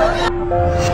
Oh,